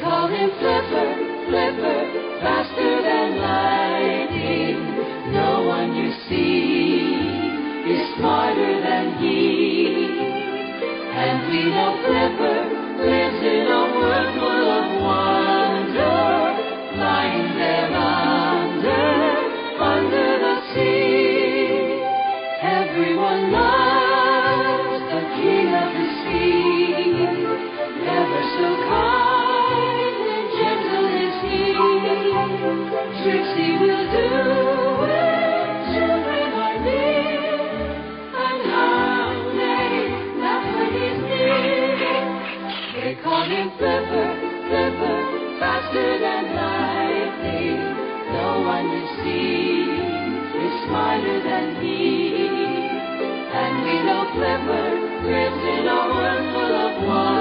call him Flipper, Flipper, faster than lightning. No one you see is smarter than he. And we know Flipper lives in a Him Flipper, Flipper, faster than lightning. No one you see is smarter than he. And we know Flipper lives in a world full of wonder.